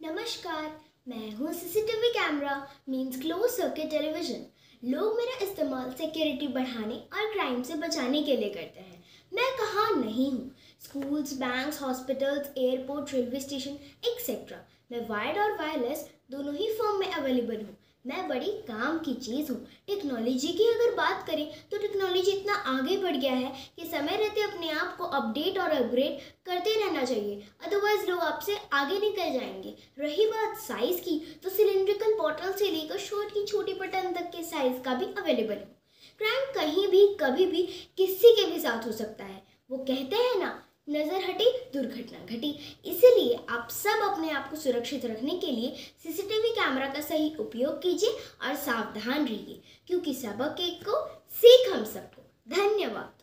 नमस्कार, मैं हूँ CCTV camera means close circuit television लोग मेरा इस्तेमाल सिक्योरिटी बढ़ाने और क्राइम से बचाने के लिए करते हैं। मैं कहाँ नहीं हूँ। Schools banks hospitals airport railway station etcetera मैं वायर्ड और वायरलेस दोनों ही फॉर्म में अवेलेबल हूँ। मैं बड़ी काम की चीज़ हूँ। टेक्नोलॉजी की अगर बात करें तो टेक्नोलॉजी इतना आगे बढ़ गया है कि समय रहते अपने आप को अपडेट और अपग्रेड करते रहना चाहिए। अदरवाइज़ लोग आपसे आगे निकल जाएँगे। रही बात साइज़ की तो सिलेंड्रिकल बॉटल से लेकर शॉर्ट की छोटी बटन तक के साइज़ का भी अवेलेबल है। क्राइम कहीं भी, कभी भी किसी के भी साथ हो सकता है। वो कहते हैं ना, नज़र हटी, दुर्घटना घटी। इसीलिए आप सब अपने आप को सुरक्षित रखने के लिए सीसीटीवी कैमरा का सही उपयोग कीजिए और सावधान रहिए, क्योंकि सबक एक को सीख हम सबको। धन्यवाद।